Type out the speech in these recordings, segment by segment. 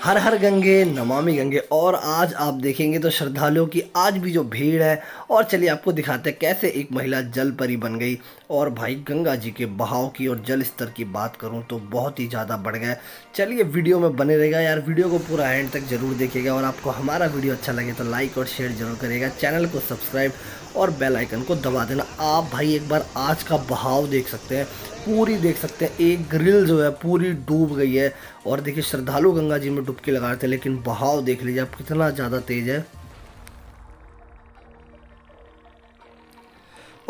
हर हर गंगे, नमामि गंगे। और आज आप देखेंगे तो श्रद्धालुओं की आज भी जो भीड़ है, और चलिए आपको दिखाते हैं कैसे एक महिला जल परी बन गई। और भाई, गंगा जी के बहाव की और जल स्तर की बात करूँ तो बहुत ही ज़्यादा बढ़ गया। चलिए वीडियो में बने रहेगा यार, वीडियो को पूरा एंड तक ज़रूर देखिएगा। और आपको हमारा वीडियो अच्छा लगे तो लाइक और शेयर ज़रूर करेगा चैनल को सब्सक्राइब और बेल आइकन को दबा देना। आप भाई एक बार आज का बहाव देख सकते हैं, पूरी देख सकते हैं, एक ग्रिल जो है पूरी डूब गई है। और देखिए, श्रद्धालु गंगा जी में डुबकी लगा रहे थे, लेकिन बहाव देख लीजिए आप, कितना ज़्यादा तेज़ है।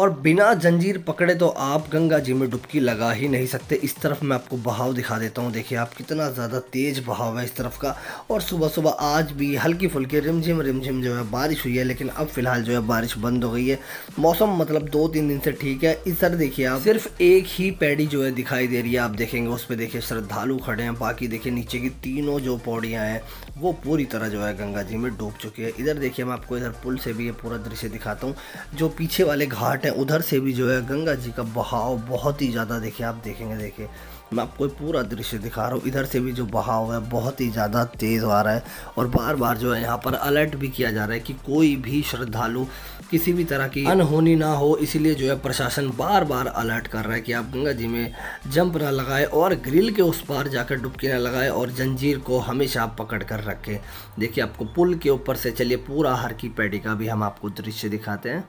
और बिना जंजीर पकड़े तो आप गंगा जी में डुबकी लगा ही नहीं सकते। इस तरफ़ मैं आपको बहाव दिखा देता हूँ। देखिए, आप कितना ज़्यादा तेज़ बहाव है इस तरफ़ का। और सुबह सुबह आज भी हल्की फुल्की रिमझिम रिमझिम जो है बारिश हुई है, लेकिन अब फ़िलहाल जो है बारिश बंद हो गई है। मौसम मतलब दो तीन दिन से ठीक है। इस देखिए आप, सिर्फ़ एक ही पैड़ी जो है दिखाई दे रही है। आप देखेंगे, उस पर देखिए श्रद्धालु खड़े हैं। बाकी देखिए, नीचे की तीनों जो पौड़ियाँ हैं, वो पूरी तरह जो है गंगा जी में डूब चुकी है। इधर देखिए, मैं आपको इधर पुल से भी ये पूरा दृश्य दिखाता हूँ। जो पीछे वाले घाट हैं उधर से भी जो है गंगा जी का बहाव बहुत ही ज़्यादा देखिए आप देखेंगे देखिए मैं आपको पूरा दृश्य दिखा रहा हूँ। इधर से भी जो बहाव है, बहुत ही ज़्यादा तेज़ आ रहा है और बार बार जो है यहाँ पर अलर्ट भी किया जा रहा है कि कोई भी श्रद्धालु किसी भी तरह की अनहोनी ना हो। इसीलिए जो है प्रशासन बार बार अलर्ट कर रहा है कि आप गंगा जी में जंप ना लगाए और ग्रिल के उस पार जाकर डुबकी ना लगाए और जंजीर को हमेशा आप पकड़ कर रखें। देखिए, आपको पुल के ऊपर से, चलिए, पूरा हर की पैडी का भी हम आपको दृश्य दिखाते हैं।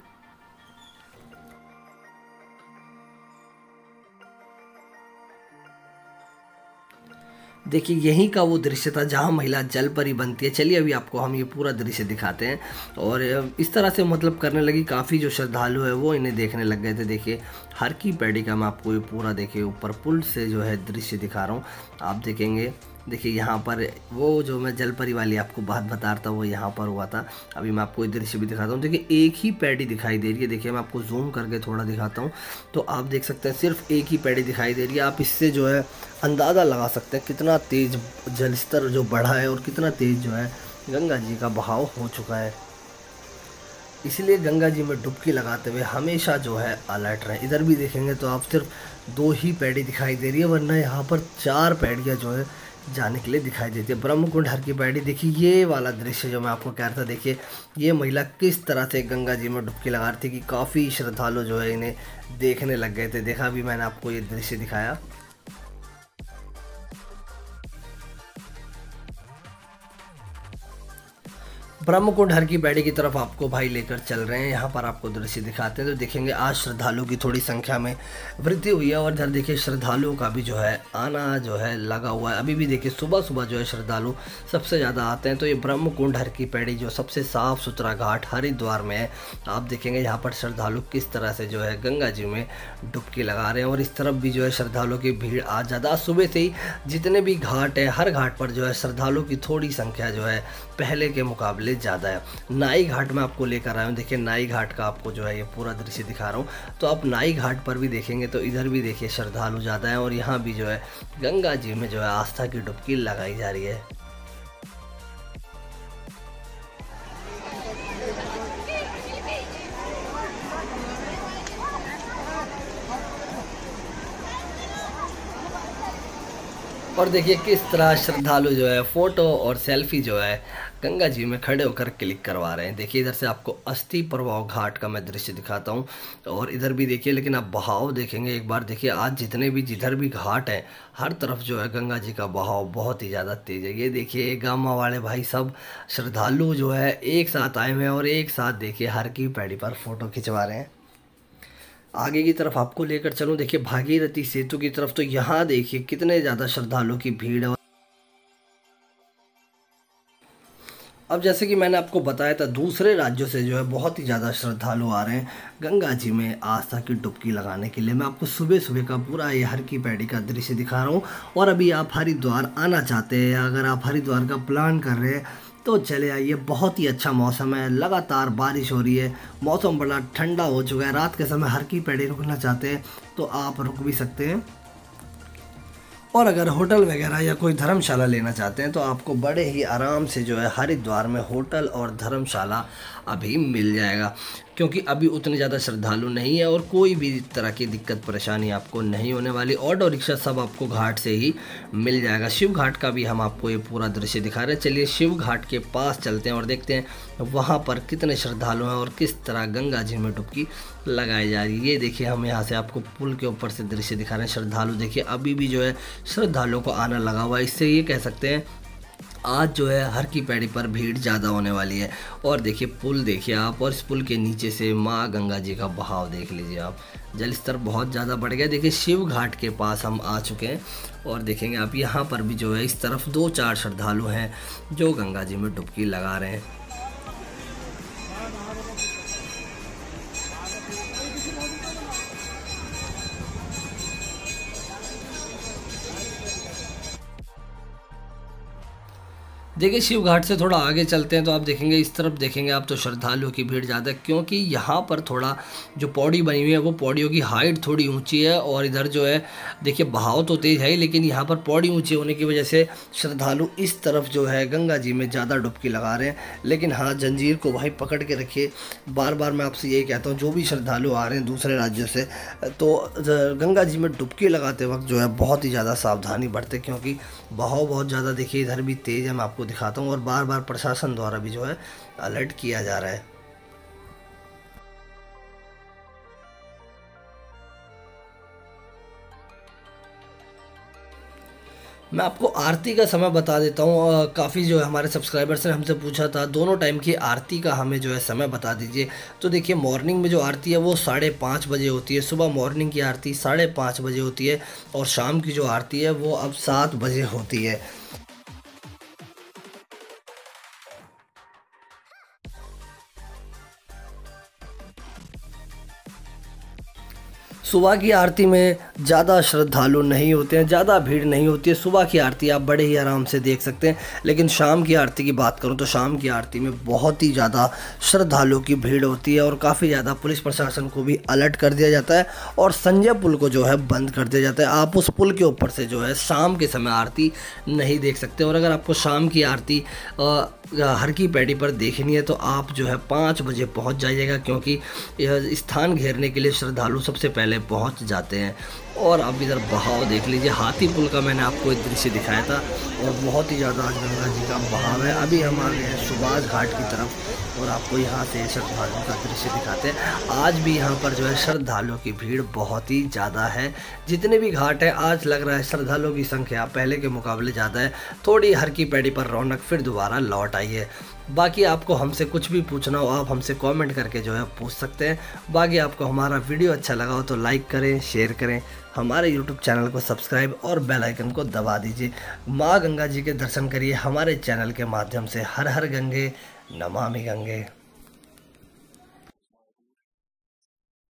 देखिए, यहीं का वो दृश्य था जहाँ महिला जल परी बनती है। चलिए, अभी आपको हम ये पूरा दृश्य दिखाते हैं। और इस तरह से मतलब करने लगी काफ़ी जो श्रद्धालु है, वो इन्हें देखने लग गए थे। देखिए, हर की पैडी का मैं आपको ये पूरा देखिए, ऊपर पुल से जो है दृश्य दिखा रहा हूँ। आप देखेंगे देखिए, यहाँ पर वो जो मैं जलपरी वाली आपको बात बता रहा था वो यहाँ पर हुआ था। अभी मैं आपको दृश्य भी दिखाता हूँ। देखिए, एक ही पैडी दिखाई दे रही है। देखिए, मैं आपको जूम करके थोड़ा दिखाता हूँ। तो आप देख सकते हैं, सिर्फ़ एक ही पैडी दिखाई दे रही है। आप इससे जो है अंदाज़ा लगा सकते हैं कितना तेज़ जल स्तर जो बढ़ा है और कितना तेज़ जो है गंगा जी का बहाव हो चुका है। इसलिए गंगा जी में डुबकी लगाते हुए हमेशा जो है अलर्ट रहें। इधर भी देखेंगे तो आप सिर्फ़ दो ही पैड़ी दिखाई दे रही है, वरना यहाँ पर चार पैड़ियाँ जो है जाने के लिए दिखाई देती है। ब्रह्म कुंड हर की पैड़ी देखिए, ये वाला दृश्य जो मैं आपको कह रहा था, देखिए, ये महिला किस तरह से गंगा जी में डुबकी लगा रही थी कि काफ़ी श्रद्धालु जो है इन्हें देखने लग गए थे। देखा भी मैंने आपको ये दृश्य दिखाया। ब्रह्मकुंड हर की बैडी की तरफ़ आपको भाई लेकर चल रहे हैं। यहाँ पर आपको दृश्य दिखाते हैं तो देखेंगे आज श्रद्धालुओं की थोड़ी संख्या में वृद्धि हुई है और इधर देखिए श्रद्धालुओं का भी जो है आना जो है लगा हुआ है। अभी भी देखिए सुबह सुबह जो है श्रद्धालु सबसे ज़्यादा आते हैं तो ये ब्रह्मकुंड हर की पैड़ी जो सबसे साफ़ सुथरा घाट हरिद्वार में है। आप देखेंगे यहाँ पर श्रद्धालु किस तरह से जो है गंगा जी में डुबकी लगा रहे हैं और इस तरफ़ भी जो है श्रद्धालुओं की भीड़ आज ज़्यादा सुबह से ही जितने भी घाट है, हर घाट पर जो है श्रद्धालुओं की थोड़ी संख्या जो है पहले के मुकाबले मुकाबले ज़्यादा है। नाई घाट में आपको लेकर आया हूँ। देखिए, नाई घाट का आपको जो है ये पूरा दृश्य दिखा रहा हूँ। तो आप नाई घाट पर भी देखेंगे तो इधर भी देखिए श्रद्धालु ज़्यादा है और यहाँ भी जो है गंगा जी में जो है आस्था की डुबकी लगाई जा रही है। और देखिए किस तरह श्रद्धालु जो है, फ़ोटो और सेल्फी जो है, गंगा जी में खड़े होकर क्लिक करवा रहे हैं। देखिए इधर से आपको अस्थि प्रभाव घाट का मैं दृश्य दिखाता हूँ और इधर भी देखिए, लेकिन आप बहाव देखेंगे एक बार। देखिए आज जितने भी, जिधर भी घाट हैं, हर तरफ़ जो है गंगा जी का बहाव बहुत ही ज़्यादा तेज़ है। ये देखिए गामा वाले भाई सब श्रद्धालु जो है एक साथ आए हुए हैं और एक साथ देखिए हर की पैड़ी पर फ़ोटो खिंचवा रहे हैं। आगे की तरफ़ आपको लेकर चलूँ, देखिए भागीरथी सेतु की तरफ़ तो यहाँ देखिए कितने ज़्यादा श्रद्धालुओं की भीड़ है। अब जैसे कि मैंने आपको बताया था, दूसरे राज्यों से जो है बहुत ही ज़्यादा श्रद्धालु आ रहे हैं गंगा जी में आस्था की डुबकी लगाने के लिए। मैं आपको सुबह सुबह का पूरा ये हर की पैड़ी का दृश्य दिखा रहा हूँ। और अभी आप हरिद्वार आना चाहते हैं, अगर आप हरिद्वार का प्लान कर रहे हैं तो चले आइए, बहुत ही अच्छा मौसम है, लगातार बारिश हो रही है, मौसम बड़ा ठंडा हो चुका है, रात के समय हर की पेड़ी रुकना चाहते हैं तो आप रुक भी सकते हैं। और अगर होटल वगैरह या कोई धर्मशाला लेना चाहते हैं तो आपको बड़े ही आराम से जो है हरिद्वार में होटल और धर्मशाला अभी मिल जाएगा। क्योंकि अभी उतने ज़्यादा श्रद्धालु नहीं है और कोई भी तरह की दिक्कत, परेशानी आपको नहीं होने वाली। ऑटो रिक्शा सब आपको घाट से ही मिल जाएगा। शिव घाट का भी हम आपको ये पूरा दृश्य दिखा रहे हैं। चलिए शिव घाट के पास चलते हैं और देखते हैं वहाँ पर कितने श्रद्धालु हैं और किस तरह गंगा जी में डुबकी लगाई जा रही है। ये देखिए, हम यहाँ से आपको पुल के ऊपर से दृश्य दिखा रहे हैं। श्रद्धालु, देखिए, अभी भी जो है श्रद्धालुओं को आना लगा हुआ है। इससे ये कह सकते हैं आज जो है हर की पैड़ी पर भीड़ ज़्यादा होने वाली है। और देखिए, पुल देखिए आप, और इस पुल के नीचे से माँ गंगा जी का बहाव देख लीजिए आप। जल स्तर बहुत ज़्यादा बढ़ गया। देखिए, शिव घाट के पास हम आ चुके हैं। और देखेंगे आप, यहाँ पर भी जो है इस तरफ़ दो चार श्रद्धालु हैं जो गंगा जी में डुबकी लगा रहे हैं। देखिए शिव घाट से थोड़ा आगे चलते हैं तो आप देखेंगे, इस तरफ़ देखेंगे आप तो श्रद्धालुओं की भीड़ ज़्यादा क्योंकि यहाँ पर थोड़ा जो पौड़ी बनी हुई है, वो पौड़ियों की हाइट थोड़ी ऊँची है और इधर जो है, देखिए, बहाव तो तेज़ है ही, लेकिन यहाँ पर पौड़ी ऊँची होने की वजह से श्रद्धालु इस तरफ़ जो है गंगा जी में ज़्यादा डुबकी लगा रहे हैं। लेकिन हाँ जंजीर को भाई पकड़ के रखिए। बार बार मैं आपसे यही कहता हूँ, जो भी श्रद्धालु आ रहे हैं दूसरे राज्यों से तो गंगा जी में डुबकी लगाते वक्त जो है, बहुत ही ज़्यादा सावधानी बरते, क्योंकि बहाव बहुत ज़्यादा, देखिए, इधर भी तेज़ है, मैं आपको दिखाता हूँ और बार बार प्रशासन द्वारा भी जो है अलर्ट किया जा रहा है। मैं आपको आरती का समय बता देता हूँ। काफ़ी जो है हमारे सब्सक्राइबर्स ने हमसे पूछा था, दोनों टाइम की आरती का हमें जो है समय बता दीजिए। तो देखिए मॉर्निंग में जो आरती है वो साढ़े पाँच बजे होती है। सुबह मॉर्निंग की आरती साढ़े पाँच बजे होती है और शाम की जो आरती है वो अब सात बजे होती है। सुबह की आरती में ज़्यादा श्रद्धालु नहीं होते हैं, ज़्यादा भीड़ नहीं होती है। सुबह की आरती आप बड़े ही आराम से देख सकते हैं। लेकिन शाम की आरती की बात करूँ तो शाम की आरती में बहुत ही ज़्यादा श्रद्धालुओं की भीड़ होती है और काफ़ी ज़्यादा पुलिस प्रशासन को भी अलर्ट कर दिया जाता है और संजय पुल को जो है बंद कर दिया जाता है। आप उस पुल के ऊपर से जो है शाम के समय आरती नहीं देख सकते और अगर आपको शाम की आरती हर की पैड़ी पर देखनी है तो आप जो है पाँच बजे पहुँच जाइएगा क्योंकि यह स्थान घेरने के लिए श्रद्धालु सबसे पहले पहुँच जाते हैं। और आप इधर बहाव देख लीजिए। हाथी पुल का मैंने आपको एक दृश्य दिखाया था और बहुत ही ज़्यादा आज गंगा जी का बहाव है। अभी हम आ गए हैं सुभाष घाट की तरफ़ और आपको यहाँ से श्रद्धालुओं का दृश्य दिखाते हैं। आज भी यहाँ पर जो है श्रद्धालुओं की भीड़ बहुत ही ज़्यादा है। जितने भी घाट हैं, आज लग रहा है श्रद्धालुओं की संख्या पहले के मुकाबले ज़्यादा है। थोड़ी हर की पैड़ी पर रौनक, फिर दोबारा लौट आई है। बाकी आपको हमसे कुछ भी पूछना हो, आप हमसे कमेंट करके जो है पूछ सकते हैं। बाकी आपको हमारा वीडियो अच्छा लगा हो तो लाइक करें शेयर करें। हमारे यूट्यूब चैनल को सब्सक्राइब और बेल आइकन को दबा दीजिए। माँ गंगा जी के दर्शन करिए हमारे चैनल के माध्यम से। हर हर गंगे, नमामि गंगे।